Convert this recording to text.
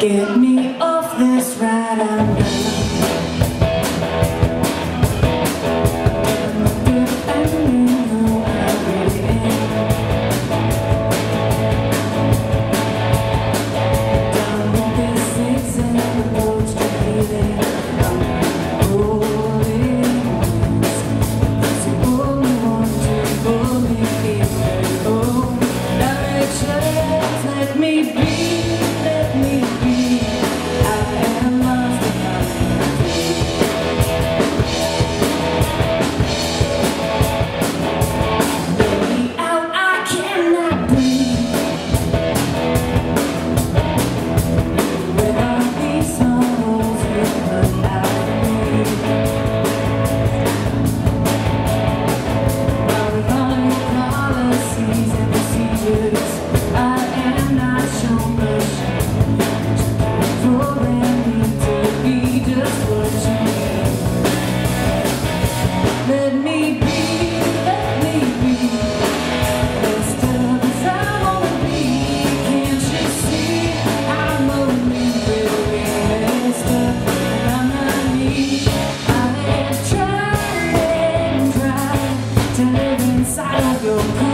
Get me off this ride I'm in